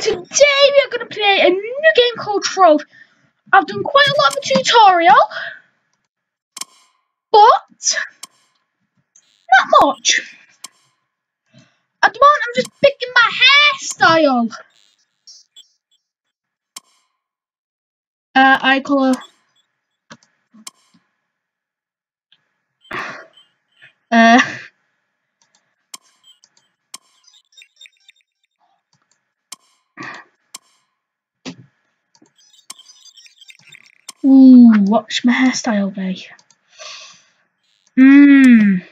today we are going to play a new game called Trove. I've done quite a lot of the tutorial, but not much. At the moment, I'm just picking my hairstyle. Uh, eye colour. Watch my hairstyle be? Mmm.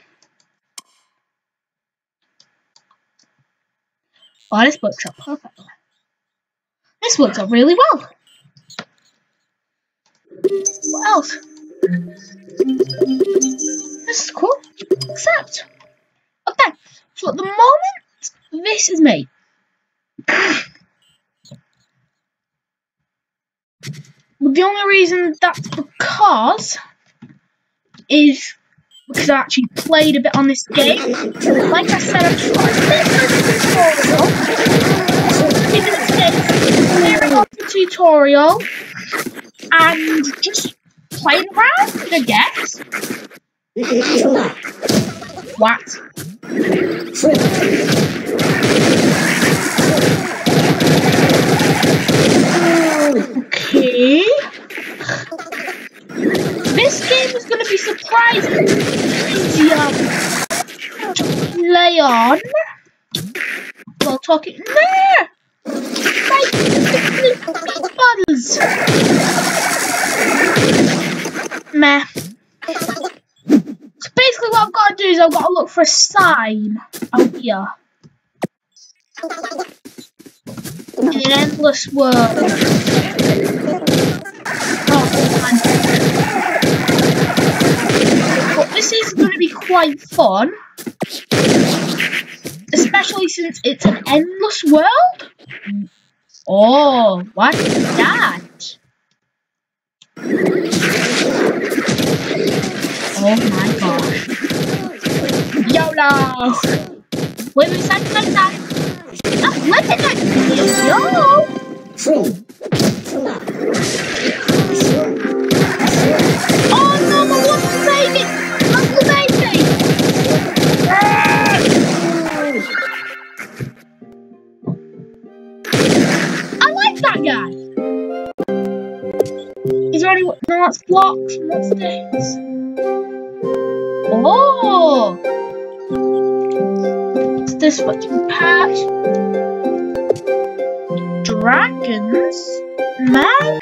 Oh, this works out perfectly. This works out really well. What else? This is cool. Except, Okay, so at the moment, this is me. The only reason that's because is because I actually played a bit on this game. Like I said, I'm trying to clearing up the tutorial and just playing around, I guess. what? Play on while talking. There! Like, bottles. Meh. So basically what I've got to do is I've got to look for a sign out here. In an endless world. Oh, man. But this is going to be quite fun. Especially since it's an endless world. Oh, what is that? Oh my gosh. YOLO! Wait a second, like that. I'm living it! YOLO! No, that's blocks. What's oh! this? Oh! Is this what you patch? Dragons?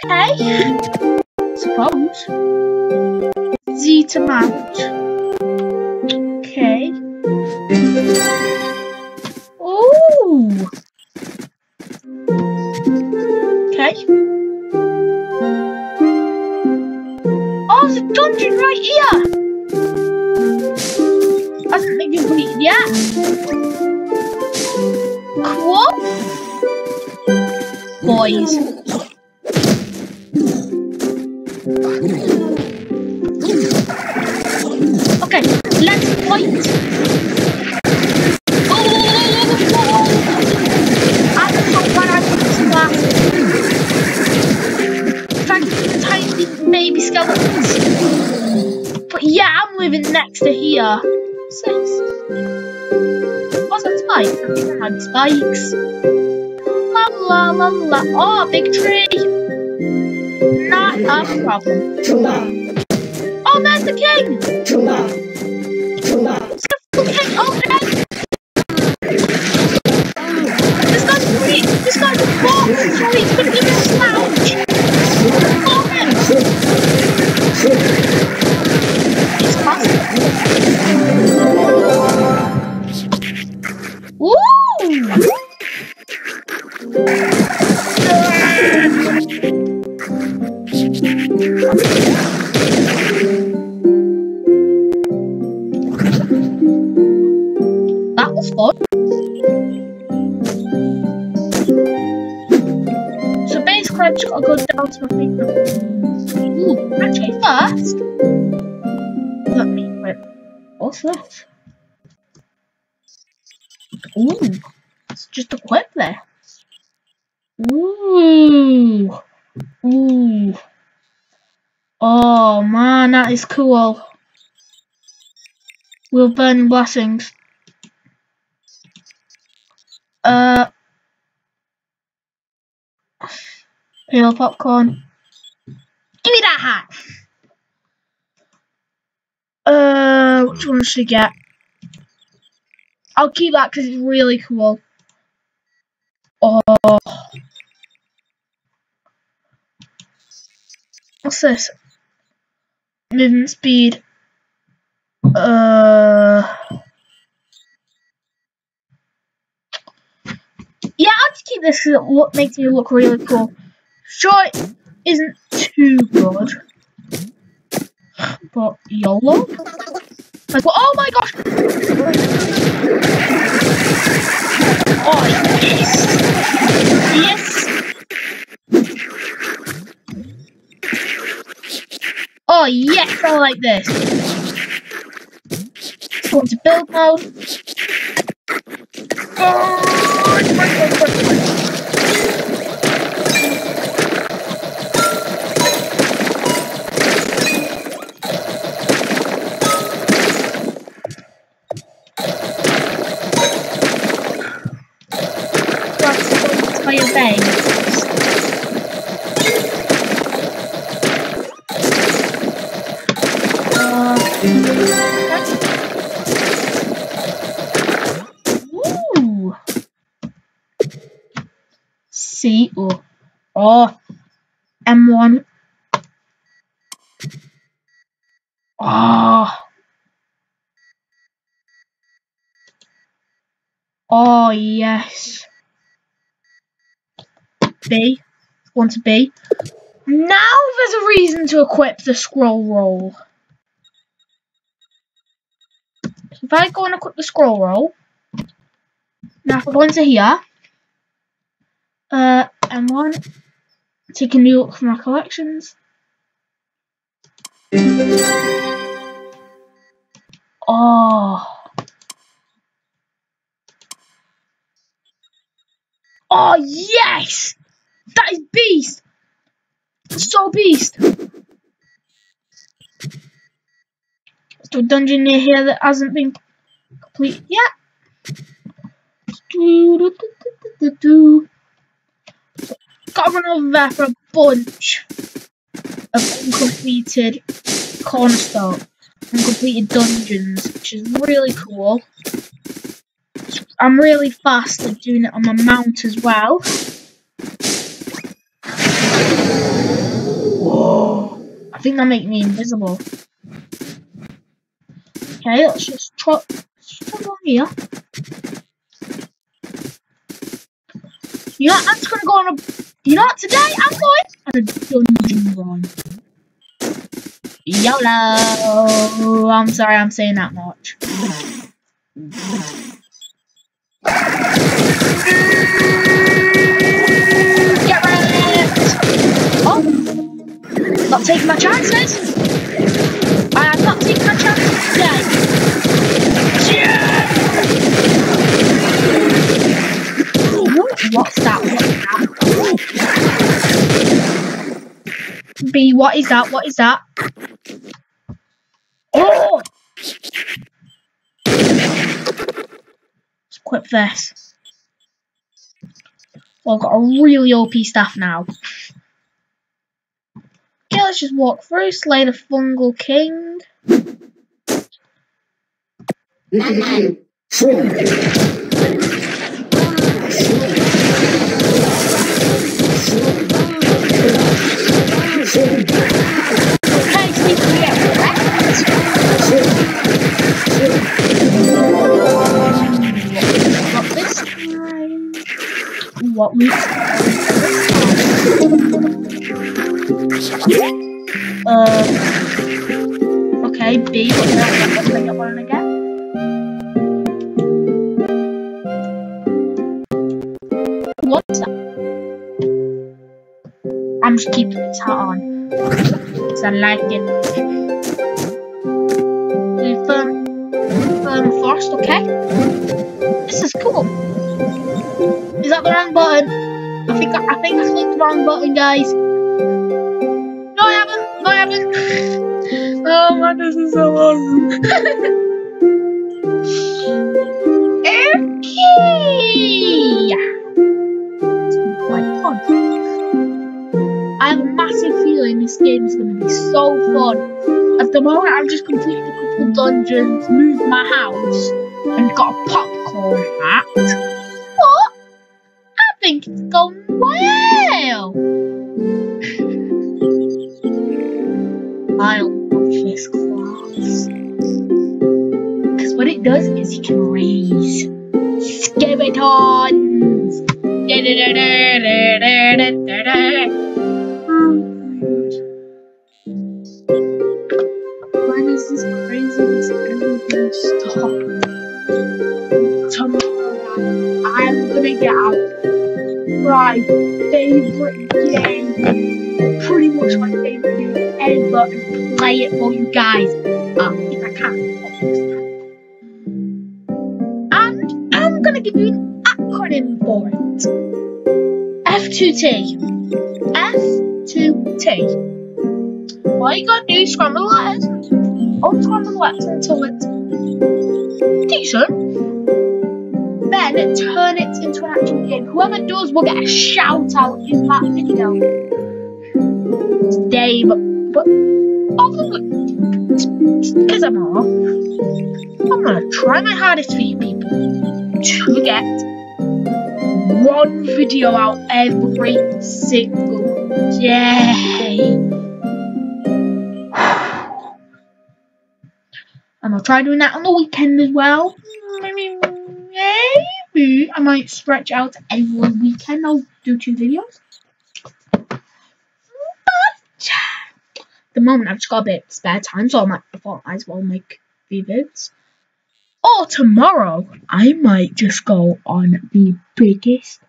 Okay. Suppose. Z to mount. Right here! Hasn't been completed yet. Cool. Boys. Okay, let's fight. But yeah, I'm living next to here. Six. What's that spike? I think I had spikes. La la la la. Oh, big tree. Not a problem. Oh, there's the king. It's the king. Oh, okay. This guy's. This guy's a boss, so he's gonna give us actually, first, let me equip. What's this? Ooh, it's just equip there. Ooh. Ooh. Oh man, that is cool. We'll burn blessings. Uh. Pale popcorn. Give me that hat. Uh, which one should I get? I'll keep that because it's really cool. Oh. What's this? Movement speed. Uh. Yeah, I'll just keep this because it makes me look really cool. Sure, isn't too good. But YOLO? Like, oh my gosh! Oh, yes! Yes! Oh, yes, I like this. Go into build mode. Oh, oh M1 oh oh yes. B. Want to B? Now there's a reason to equip the scroll roll. If I go and equip the scroll roll now if I go into here uh, and one, take a new look from our collections. Oh. Oh, yes! That is beast! So beast! There's a dungeon near here that hasn't been complete yet. Do, do, do, got run over there for a bunch of uncompleted cornerstone, uncompleted dungeons, which is really cool. I'm really fast at doing it on my mount as well. Whoa! I think that makes me invisible. Okay, let's just trot on here. I'm just gonna go on a you know what? Today I'm going on a dungeon run. YOLO! I'm sorry I'm saying that much. Get ready! Oh! Not taking my chances! I am not taking my chances today! Yeah! What's that? What's that? B, what is that? What is that? Oh! Let's equip this. Well, I've got a really OP staff now. Okay, let's just walk through, slay the fungal king. what we uh okay B what the want to get what's that I'm just keeping this hat on. Because I like it. Firm firm first okay? This is cool is that the wrong button? I think I, I think I clicked the wrong button, guys. No, I haven't. No, I haven't. oh man, this is so awesome. okay. I have a massive feeling this game is going to be so fun. At the moment, I've just completed a couple of dungeons, moved my house, and got a popcorn hat. Think it's going well. I love this class. Because what it does is you can raise skeletons. Oh when is this craziness stop? Tomorrow I'm gonna get out my favorite game, pretty much my favorite game ever, and play it for you guys. Uh, if I can. And I'm gonna give you an acronym for it. F2T. F2T. What you gotta do is scramble the letters. Unscramble the letters until it's decent. Then turn it into an actual game. Whoever does will get a shout out in that video. Today, but but oh, because I'm off, I'm gonna try my hardest for you people to get one video out every single day. And I'll try doing that on the weekend as well. Maybe I might stretch out every weekend. I'll do two videos. But the moment, I've just got a bit of spare time, so I might I thought I as well make vids. Or tomorrow, I might just go on the biggest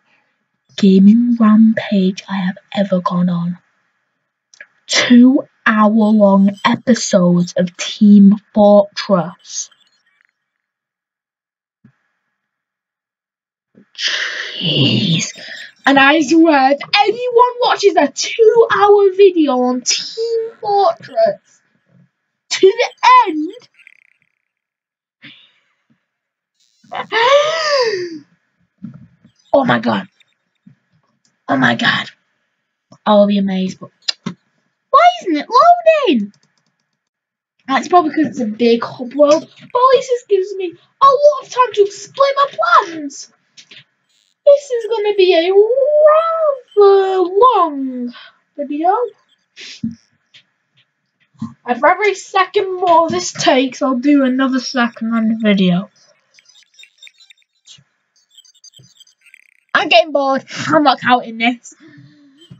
gaming rampage I have ever gone on. Two hour long episodes of Team Fortress. Jeez. And I swear, if anyone watches a two hour video on Team Fortress to the end, oh my god. Oh my god. I'll be amazed, but why isn't it loading? That's probably because it's a big hub world, but at least this gives me a lot of time to explain my plans. This is going to be a rather long video. For every second more this takes, I'll do another second on the video. I'm getting bored. I'm not counting this.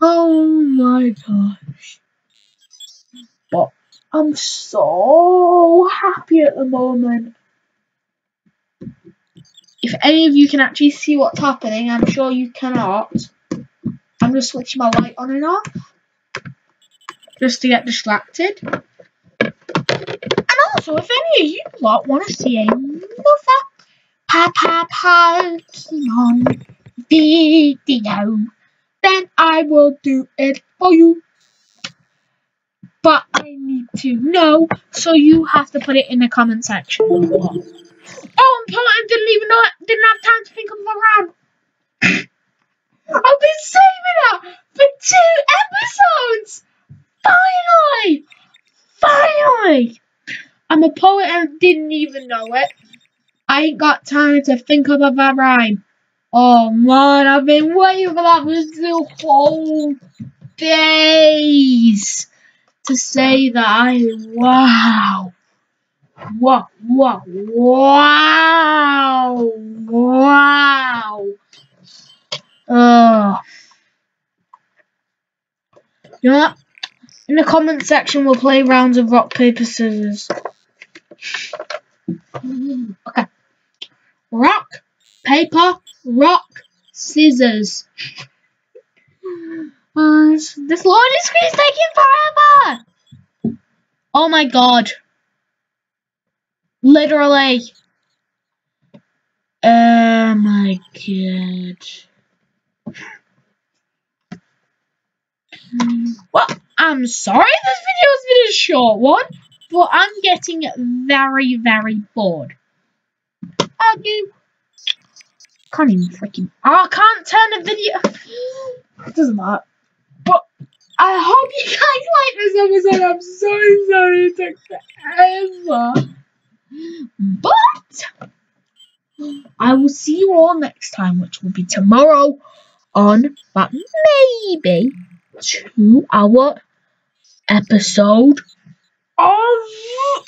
Oh my gosh. But I'm so happy at the moment. If any of you can actually see what's happening, I'm sure you cannot. I'm just switching my light on and off. Just to get distracted. And also, if any of you lot want to see another Papa Pokemon video, then I will do it for you. But I need to know, so you have to put it in the comment section. Oh, important, didn't even know it, didn't have time to think of a rhyme. I've been saving that for two episodes! Finally! Finally! I'm a poet and didn't even know it. I ain't got time to think of a rhyme. Oh man, I've been waiting for that for two whole days to say that I wow. Wow, wow, wow, wow. Uh, you know what? In the comment section, we'll play rounds of rock, paper, scissors. Okay. Rock, paper, rock, scissors. Uh, this loading screen is taking forever! Oh my god. Literally. Oh my god. Well, I'm sorry this video has been a short one, but I'm getting very, very bored. I Can't even freaking. Oh, I can't turn the video. Doesn't matter. But I hope you guys like this episode. I'm so sorry it took forever. But I will see you all next time, which will be tomorrow on that maybe two hour episode of